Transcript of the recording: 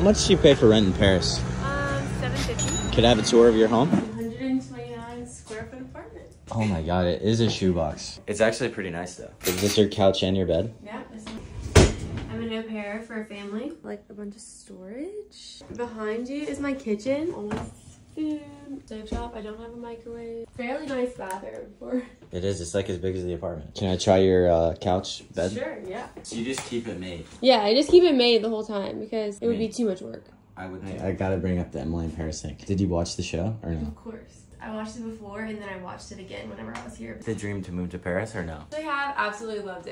How much do you pay for rent in Paris? Um, 750. Could I have a tour of your home? 129 square foot apartment. Oh my god, it is a shoebox. It's actually pretty nice though. Is this your couch and your bed? Yeah, this one. I'm an au pair for a family. Like a bunch of storage. Behind you is my kitchen. All my food. Stove top. I don't have a microwave. Fairly nice bathroom for. It is. It's like as big as the apartment. Can I try your uh, couch bed? Sure, yeah. So you just keep it made. Yeah, I just keep it made the whole time because it would be too much work. I would. I, I gotta bring up the Emily in Paris thing. Did you watch the show or no? Of course. I watched it before and then I watched it again whenever I was here. The dream to move to Paris or no? I have absolutely loved it.